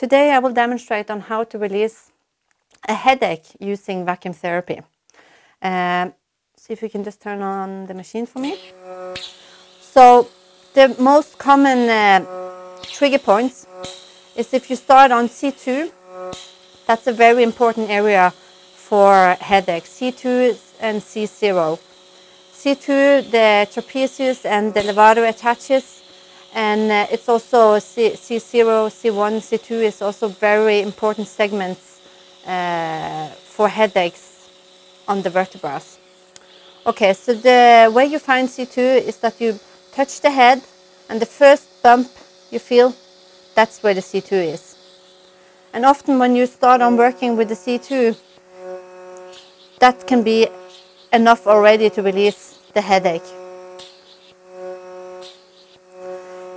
Today I will demonstrate on how to release a headache using vacuum therapy. Uh, see if you can just turn on the machine for me. So the most common uh, trigger points is if you start on C2, that's a very important area for headaches, C2 and C0. C2, the trapezius and the levator attaches, and uh, it's also C, C0, C1, C2 is also very important segments uh, for headaches on the vertebrae. Okay, so the way you find C2 is that you touch the head and the first bump you feel, that's where the C2 is. And often when you start on working with the C2, that can be enough already to release the headache.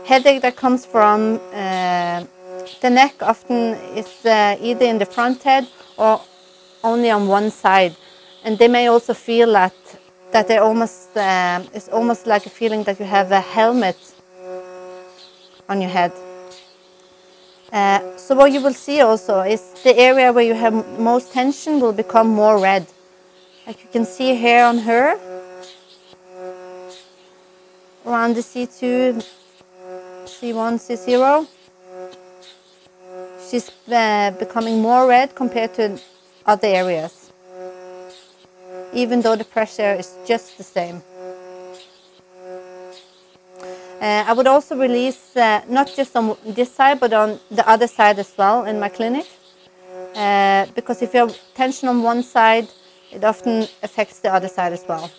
Headache that comes from uh, the neck often is uh, either in the front head or only on one side. And they may also feel that that they almost uh, it's almost like a feeling that you have a helmet on your head. Uh, so what you will see also is the area where you have most tension will become more red. Like you can see here on her, around the C2, C1, C0. She's uh, becoming more red compared to other areas even though the pressure is just the same. Uh, I would also release uh, not just on this side but on the other side as well in my clinic uh, because if you have tension on one side it often affects the other side as well.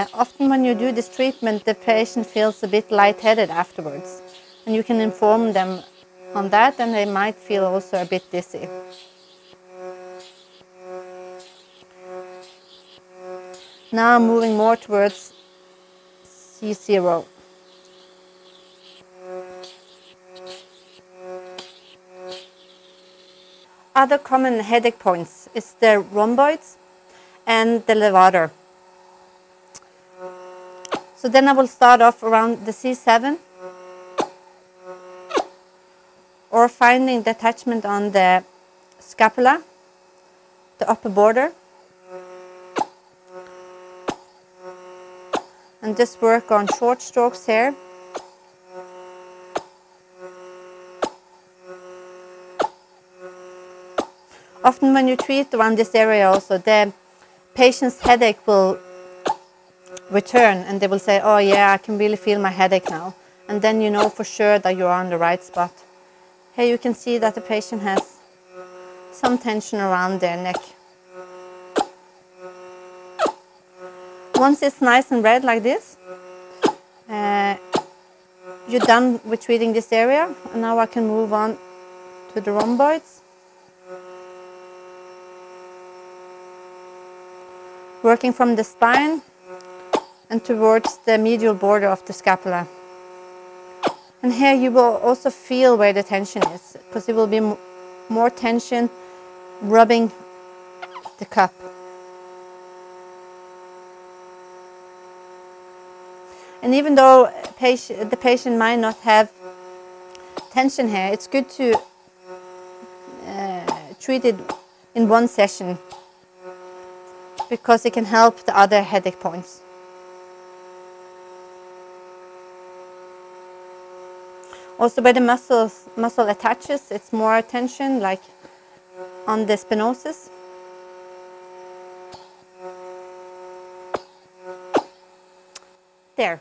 Uh, often when you do this treatment the patient feels a bit lightheaded afterwards and you can inform them on that and they might feel also a bit dizzy. Now moving more towards C0. Other common headache points is the rhomboids and the levator. So then I will start off around the C7 or finding the attachment on the scapula, the upper border. and just work on short strokes here. Often when you treat around this area also, the patient's headache will return and they will say, oh yeah, I can really feel my headache now. And then you know for sure that you're on the right spot. Here you can see that the patient has some tension around their neck. Once it's nice and red like this, uh, you're done with treating this area. And now I can move on to the rhomboids. Working from the spine and towards the medial border of the scapula. And here you will also feel where the tension is, because it will be more tension rubbing the cup. And even though patient, the patient might not have tension here, it's good to uh, treat it in one session because it can help the other headache points. Also where the muscles, muscle attaches, it's more tension like on the sphenosis. There.